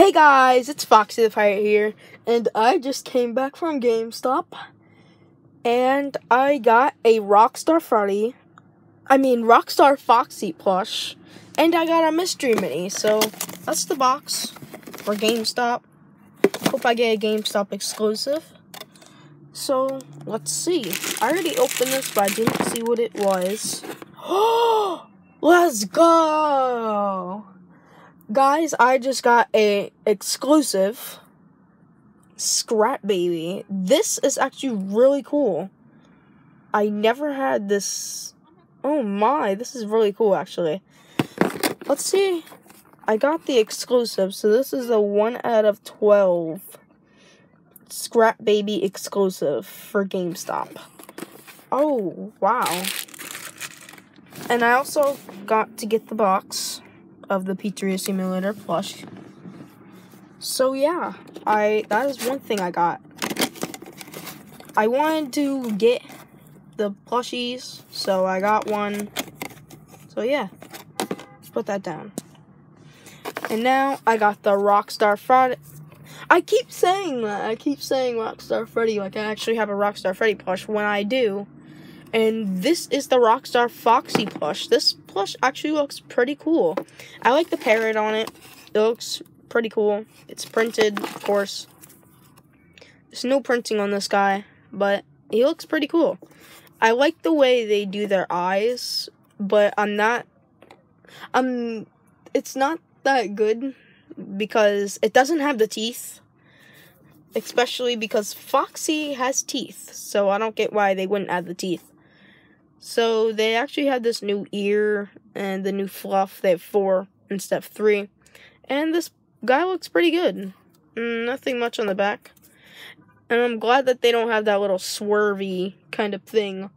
Hey guys, it's Foxy the Pirate here, and I just came back from GameStop, and I got a Rockstar Freddy, I mean Rockstar Foxy plush, and I got a Mystery Mini, so that's the box for GameStop. Hope I get a GameStop exclusive. So, let's see. I already opened this, but I didn't see what it was. Oh, let's go! Guys, I just got a exclusive Scrap Baby. This is actually really cool. I never had this. Oh my, this is really cool actually. Let's see. I got the exclusive, so this is a 1 out of 12 Scrap Baby exclusive for GameStop. Oh, wow. And I also got to get the box of the Pizzeria Simulator plush. So yeah, I that is one thing I got. I wanted to get the plushies, so I got one. So yeah, let's put that down. And now I got the Rockstar Freddy. I keep saying that. I keep saying Rockstar Freddy like I actually have a Rockstar Freddy plush when I do. And this is the Rockstar Foxy plush. This plush actually looks pretty cool. I like the parrot on it. It looks pretty cool. It's printed, of course. There's no printing on this guy, but he looks pretty cool. I like the way they do their eyes, but I'm not um it's not that good because it doesn't have the teeth. Especially because Foxy has teeth, so I don't get why they wouldn't add the teeth. So they actually have this new ear and the new fluff. They have four instead of three. And this guy looks pretty good. Mm, nothing much on the back. And I'm glad that they don't have that little swervy kind of thing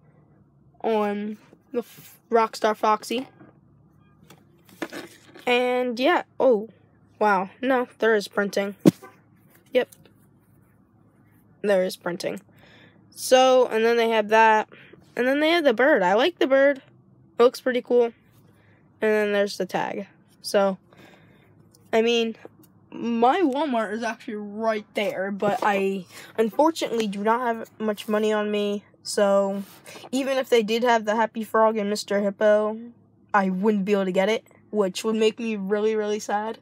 on the Rockstar Foxy. And yeah, oh, wow. No, there is printing. Yep. There is printing. So, and then they have that. And then they have the bird. I like the bird. It looks pretty cool. And then there's the tag. So, I mean, my Walmart is actually right there, but I unfortunately do not have much money on me. So, even if they did have the Happy Frog and Mr. Hippo, I wouldn't be able to get it, which would make me really, really sad.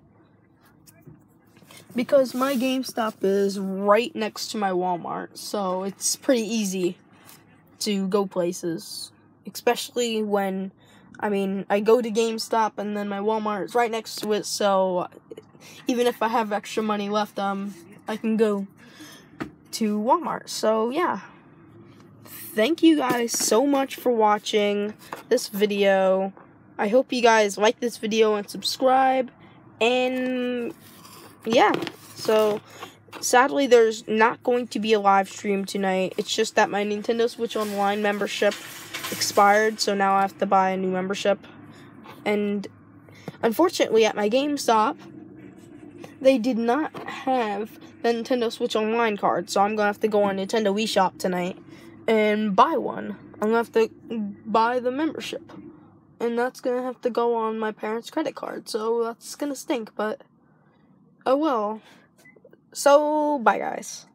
Because my GameStop is right next to my Walmart, so it's pretty easy to go places, especially when I mean, I go to GameStop and then my Walmart is right next to it, so even if I have extra money left, um, I can go to Walmart. So, yeah. Thank you guys so much for watching this video. I hope you guys like this video and subscribe. And, yeah. So, sadly, there's not going to be a live stream tonight. It's just that my Nintendo Switch Online membership expired, so now I have to buy a new membership. And unfortunately, at my GameStop, they did not have the Nintendo Switch Online card, so I'm gonna have to go on Nintendo eShop tonight and buy one. I'm gonna have to buy the membership. And that's gonna have to go on my parents' credit card, so that's gonna stink, but oh well. So, bye guys.